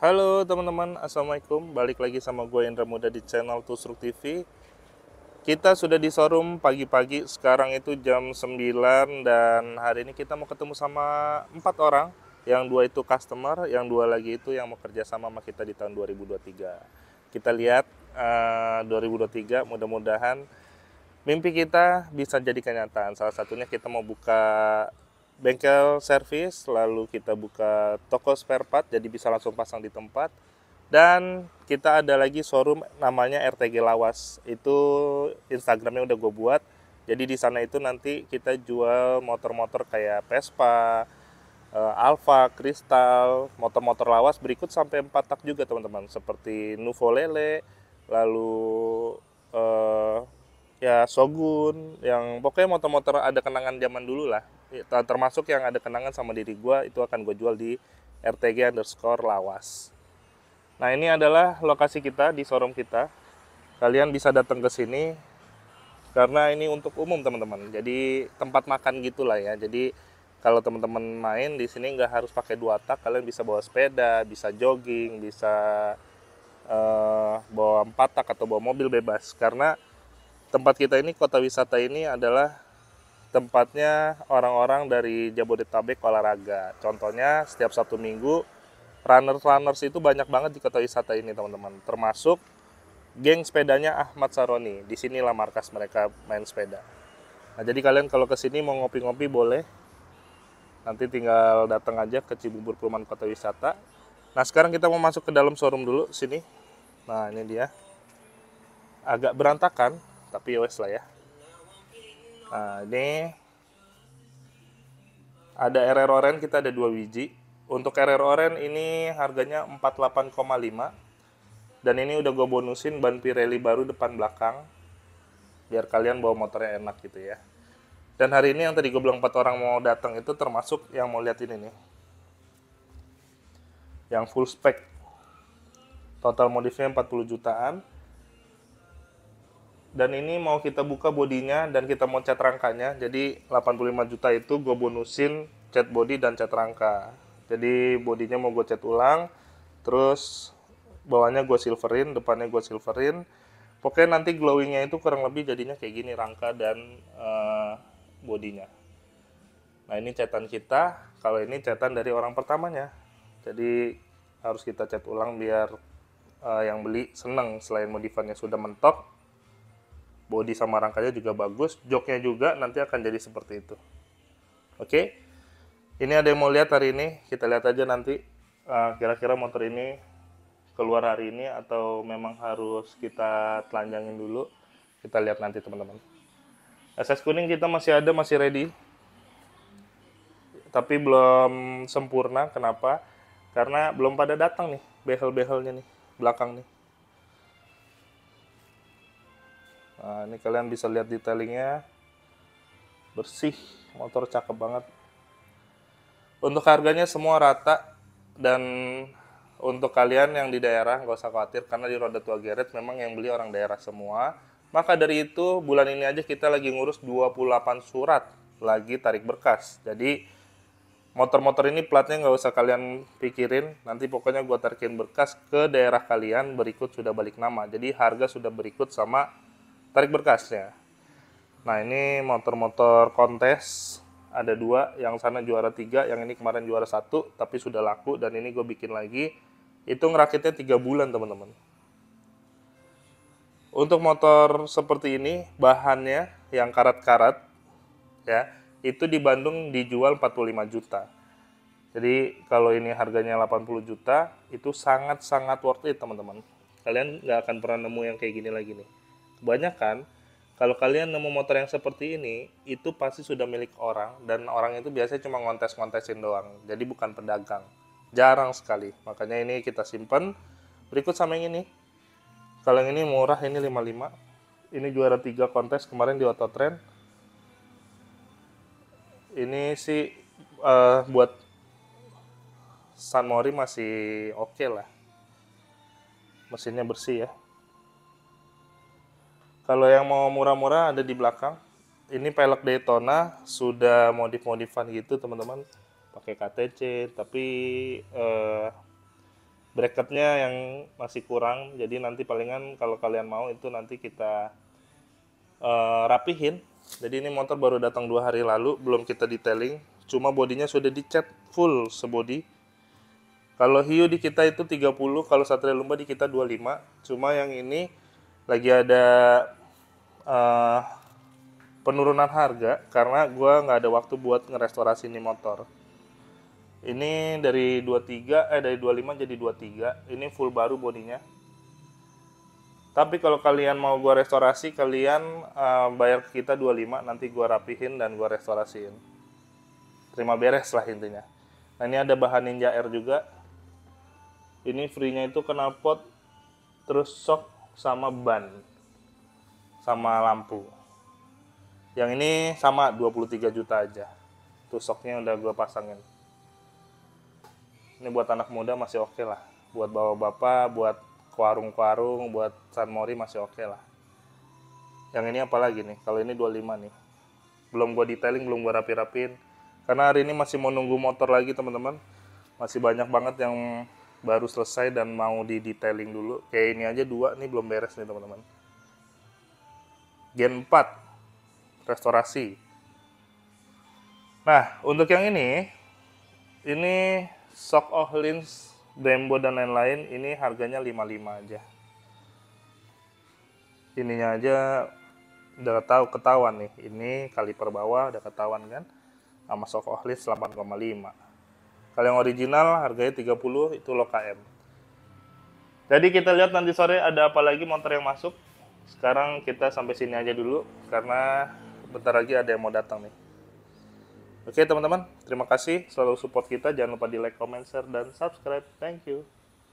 Halo teman-teman, Assalamualaikum. Balik lagi sama gue Indra Muda di channel Tusruk TV Kita sudah di showroom pagi-pagi Sekarang itu jam 9 Dan hari ini kita mau ketemu sama empat orang. Yang dua itu customer Yang dua lagi itu yang mau kerja sama sama kita di tahun 2023 Kita lihat uh, 2023 mudah-mudahan Mimpi kita bisa jadi kenyataan. Salah satunya kita mau buka bengkel servis, lalu kita buka toko spare part, jadi bisa langsung pasang di tempat. Dan kita ada lagi showroom namanya RTG Lawas. Itu Instagramnya udah gue buat. Jadi di sana itu nanti kita jual motor-motor kayak Vespa, uh, Alfa, Kristal, motor-motor lawas berikut sampai 4 tak juga teman-teman. Seperti Nuvo Lele, lalu uh, ya Shogun, yang pokoknya motor-motor ada kenangan zaman dulu lah termasuk yang ada kenangan sama diri gue itu akan gue jual di RTG underscore lawas. Nah ini adalah lokasi kita di showroom kita. Kalian bisa datang ke sini karena ini untuk umum teman-teman. Jadi tempat makan gitulah ya. Jadi kalau teman-teman main di sini nggak harus pakai dua tak, kalian bisa bawa sepeda, bisa jogging, bisa uh, bawa empat tak atau bawa mobil bebas. Karena tempat kita ini kota wisata ini adalah tempatnya orang-orang dari Jabodetabek olahraga. Contohnya setiap Sabtu Minggu runners-runners itu banyak banget di kota wisata ini teman-teman. Termasuk geng sepedanya Ahmad Saroni. Di sinilah markas mereka main sepeda. Nah, jadi kalian kalau ke sini mau ngopi-ngopi boleh. Nanti tinggal datang aja ke Cibubur Perumahan Kota Wisata. Nah, sekarang kita mau masuk ke dalam showroom dulu sini. Nah, ini dia. Agak berantakan, tapi ya wes lah ya. Nah, ini ada RR Oren kita ada dua biji. Untuk RR Oren ini harganya 48,5 dan ini udah gue bonusin ban Pirelli baru depan belakang biar kalian bawa motornya enak gitu ya. Dan hari ini yang tadi gue bilang empat orang mau datang itu termasuk yang mau lihat ini nih. Yang full spec. Total modifnya 40 jutaan dan ini mau kita buka bodinya dan kita mau cat rangkanya. Jadi 85 juta itu gue bonusin cat body dan cat rangka. Jadi bodinya mau gue cat ulang terus bawahnya gue silverin depannya gue silverin. Pokoknya nanti glowingnya itu kurang lebih jadinya kayak gini rangka dan uh, bodinya. Nah ini catatan kita. Kalau ini catatan dari orang pertamanya. Jadi harus kita cat ulang biar uh, yang beli seneng selain modifannya sudah mentok body sama rangkanya juga bagus joknya juga nanti akan jadi seperti itu. Oke? Ini ada yang mau lihat hari ini? Kita lihat aja nanti uh, kira-kira uh, motor ini keluar hari ini atau memang harus kita telanjangin dulu. Kita lihat nanti teman-teman. SS kuning kita masih ada masih ready. Tapi belum sempurna. Kenapa? Karena belum pada datang nih behel-behelnya nih belakang nih Nah, ini kalian bisa lihat detailingnya bersih, motor cakep banget. Untuk harganya semua rata dan untuk kalian yang di daerah nggak usah khawatir karena di roda tua Geret memang yang beli orang daerah semua. Maka dari itu bulan ini aja kita lagi ngurus 28 surat lagi tarik berkas. Jadi motor-motor ini platnya nggak usah kalian pikirin. Nanti pokoknya gue tarikin berkas ke daerah kalian berikut sudah balik nama. Jadi harga sudah berikut sama tarik berkasnya. Nah ini motor-motor kontes ada dua, yang sana juara tiga, yang ini kemarin juara satu, tapi sudah laku dan ini gue bikin lagi. Itu ngerakitnya tiga bulan teman-teman. Untuk motor seperti ini bahannya yang karat-karat ya itu di Bandung dijual 45 juta. Jadi kalau ini harganya 80 juta itu sangat-sangat worth it teman-teman. Kalian nggak akan pernah nemu yang kayak gini lagi nih kebanyakan kalau kalian nemu motor yang seperti ini itu pasti sudah milik orang dan orang itu biasanya cuma ngontes-ngontesin doang. Jadi bukan pedagang. Jarang sekali. Makanya ini kita simpen. Berikut sama yang ini. Kalau yang ini murah ini 55 ini juara 3 kontes kemarin di Trend. Ini sih uh, buat San Mori masih oke okay lah. Mesinnya bersih ya kalau yang mau murah-murah ada di belakang. Ini pelek Daytona sudah modif-modifan gitu teman-teman. Pakai KTC tapi eh, bracketnya yang masih kurang. Jadi nanti palingan kalau kalian mau itu nanti kita uh, rapihin. Jadi ini motor baru datang dua hari lalu belum kita detailing. Cuma bodinya sudah dicat full sebody kalau hiu di kita itu 30 kalau satria lumba di kita 25 cuma yang ini lagi ada uh, penurunan harga karena gue nggak ada waktu buat ngerestorasi ini motor. Ini dari 23 eh dari 25 jadi 23 ini full baru bodinya. Tapi kalau kalian mau gua restorasi kalian uh, bayar ke kita 25 nanti gua rapihin dan gua restorasiin. Terima beres lah intinya. Nah ini ada bahan Ninja R juga. Ini free-nya itu knalpot terus shock sama ban sama lampu. Yang ini sama 23 juta aja. Tuh shocknya udah gue pasangin. Ini buat anak muda masih oke okay lah. Buat bawa bapak buat warung-warung buat San Mori masih oke okay lah. Yang ini apalagi nih? Kalau ini 25 nih. Belum gue detailing belum gue rapi-rapin. Karena hari ini masih mau nunggu motor lagi teman-teman. Masih banyak banget yang baru selesai dan mau di detailing dulu. Kayak ini aja dua nih belum beres nih teman-teman Gen 4 restorasi. Nah, untuk yang ini, ini shock of lens, Brembo dan lain-lain, ini harganya 55 aja. Ininya aja udah tahu ketahuan nih. Ini kali per bawah udah ketahuan kan. Sama shock of lens 8,5. Kalau yang original harganya 30 itu lo KM. Jadi kita lihat nanti sore ada apa lagi motor yang masuk. Sekarang kita sampai sini aja dulu karena bentar lagi ada yang mau datang nih. Oke teman-teman, terima kasih selalu support kita. Jangan lupa di like, comment, share, dan subscribe. Thank you.